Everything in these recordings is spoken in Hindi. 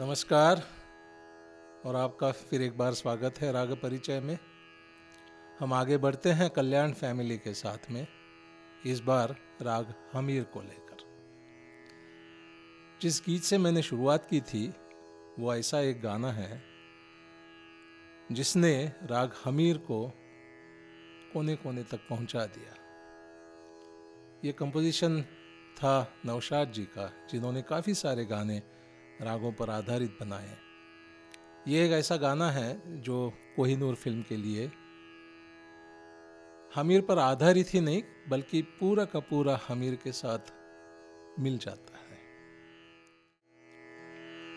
नमस्कार। और आपका फिर एक बार स्वागत है राग परिचय में। हम आगे बढ़ते हैं कल्याण फैमिली के साथ में, इस बार राग हमीर को लेकर। जिस गीत से मैंने शुरुआत की थी, वो ऐसा एक गाना है, जिसने राग हमीर को कोने कोने तक पहुँचा दिया। ये कंपोजिशन था नौशाद जी का, जिन्होंने काफ़ी सारे गाने रागों पर आधारित बनाए ये एक ऐसा गाना है जो कोहिनूर फ़िल्म के लिए हमीर पर आधारित ही नहीं, बल्कि पूरा का पूरा हमीर के साथ मिल जाता है।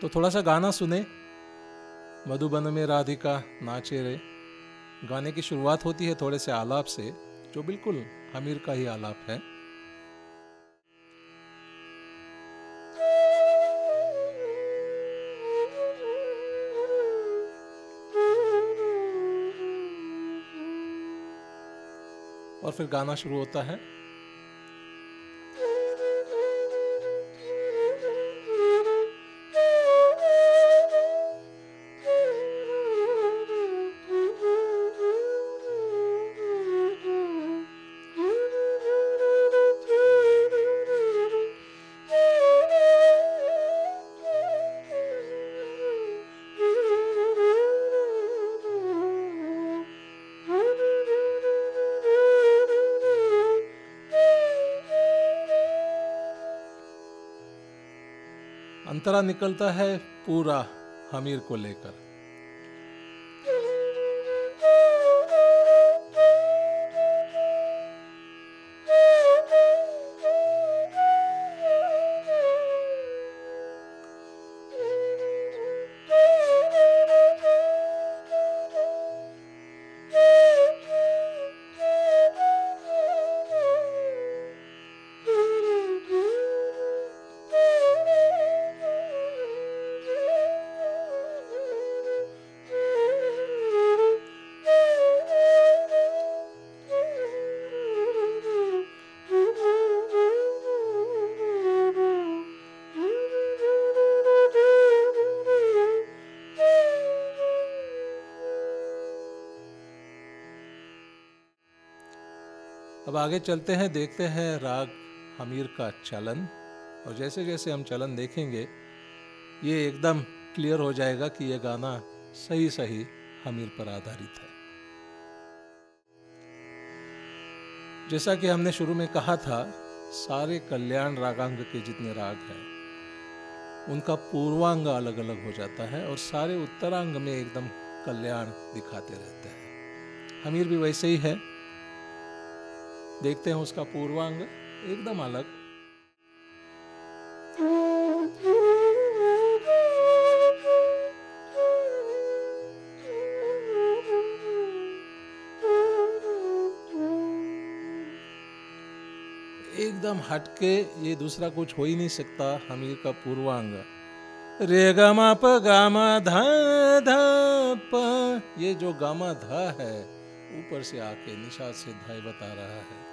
तो थोड़ा सा गाना सुने। मधुबन में राधिका नाचे रे। गाने की शुरुआत होती है थोड़े से आलाप से, जो बिल्कुल हमीर का ही आलाप है। और फिर गाना शुरू होता है। अंतरा निकलता है पूरा हमीर को लेकर। अब आगे चलते हैं, देखते हैं राग हमीर का चलन। और जैसे जैसे हम चलन देखेंगे, ये एकदम क्लियर हो जाएगा कि ये गाना सही सही हमीर पर आधारित है। जैसा कि हमने शुरू में कहा था, सारे कल्याण रागांग के जितने राग हैं, उनका पूर्वांग अलग अलग हो जाता है और सारे उत्तरांग में एकदम कल्याण दिखाते रहते हैं। हमीर भी वैसे ही है। देखते हैं उसका पूर्वांग एकदम अलग। एकदम हटके ये दूसरा कुछ हो ही नहीं सकता हमीर का पूर्वांग। रे गामा प गामा धा प, ये जो गामा धा है, ऊपर से आके निषाद से धाई बता रहा है।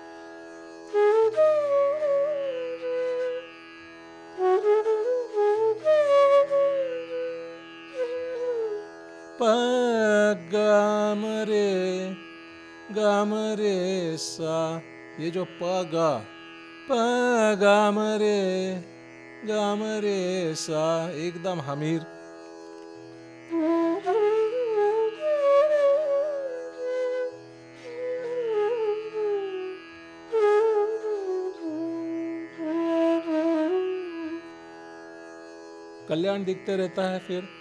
गाम रे गाम रे सा, ये जो प गा प गाम रे रे सा, एकदम हमीर। कल्याण दिखते रहता है फिर।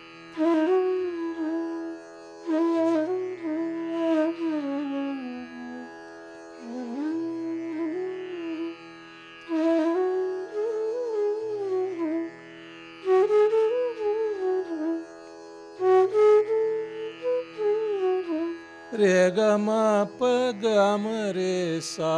रे ग म प ग म रे सा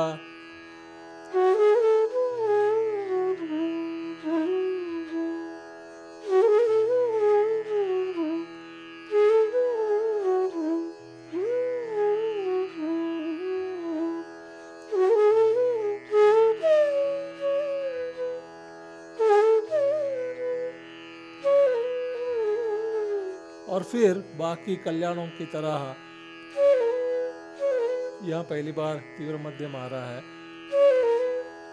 और फिर बाकी कल्याणों की तरह यहाँ पहली बार तीव्र मध्यम आ रहा है।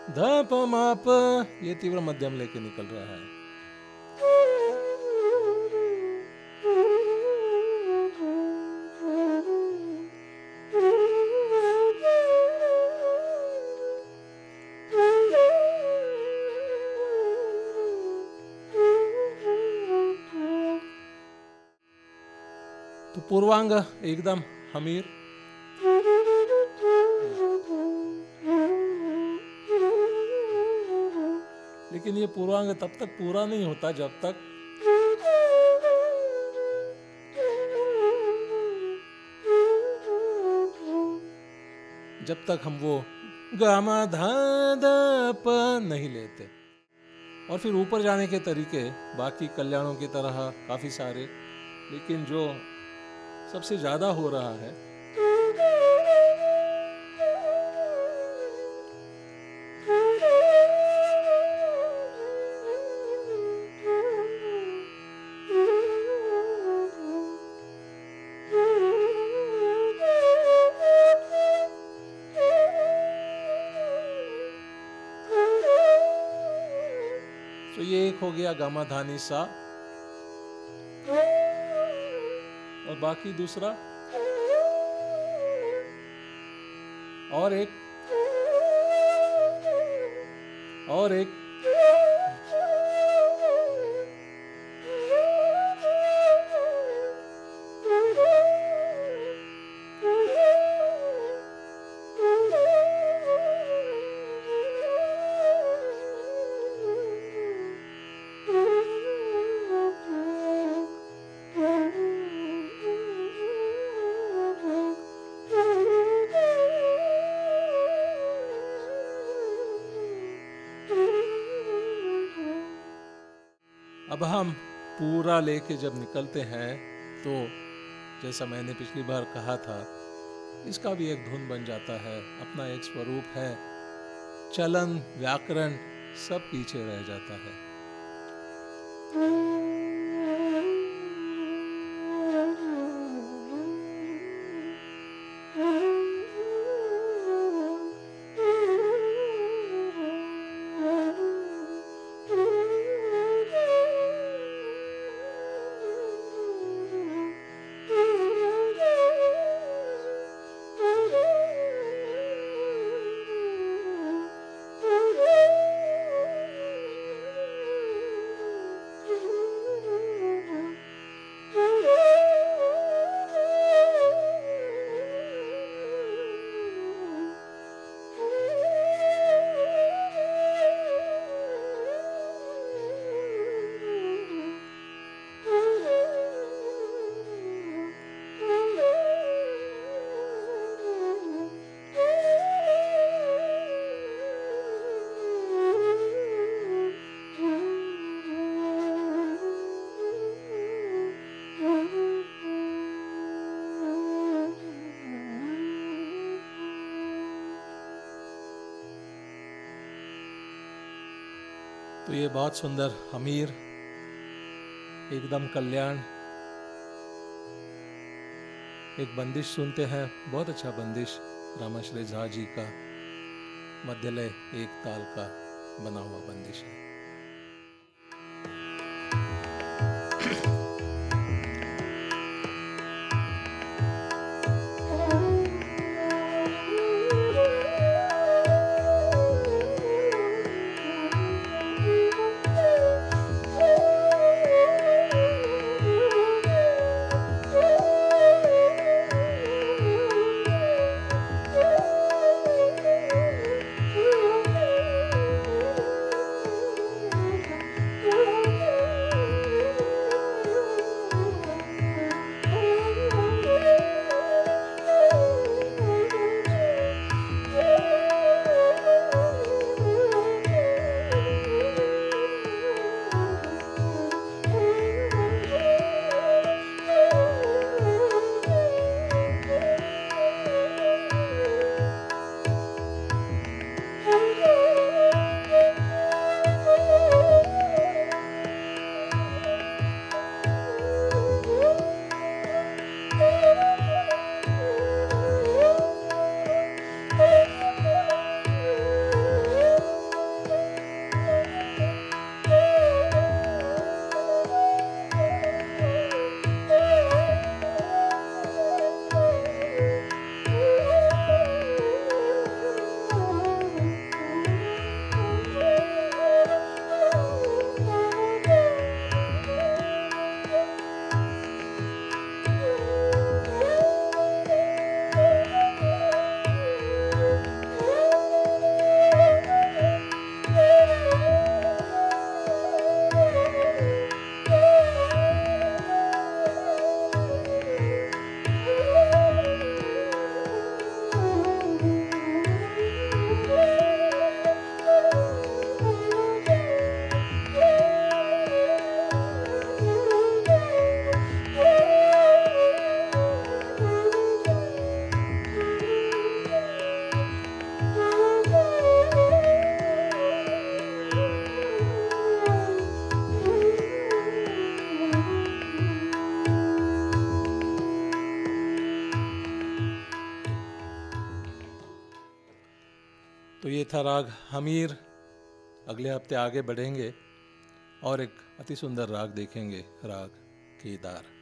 ध प माप, ये तीव्र मध्यम लेके निकल रहा है। तो पूर्वांग एकदम हमीर लेकिन ये पूर्वांग तब तक पूरा नहीं होता जब तक जब तक हम वो गामा धा नहीं लेते। और फिर ऊपर जाने के तरीके, बाकी कल्याणों की तरह काफ़ी सारे, लेकिन जो सबसे ज़्यादा हो रहा है एक हो गया गामा धानी सा। और बाकी दूसरा? और एक। और एक। अब हम पूरा लेके जब निकलते हैं तो जैसा मैंने पिछली बार कहा था, इसका भी एक धुन बन जाता है, अपना एक स्वरूप है। चलन, व्याकरण सब पीछे रह जाता है। तो ये बहुत सुंदर, अमीर, एकदम कल्याण। एक बंदिश सुनते हैं, बहुत अच्छा बंदिश, रामाश्रय झा जी का। मध्यलय, एक ताल का बना हुआ बंदिश है। था राग हमीर। अगले हफ़्ते आगे बढ़ेंगे और एक अति सुंदर राग देखेंगे, राग केदार।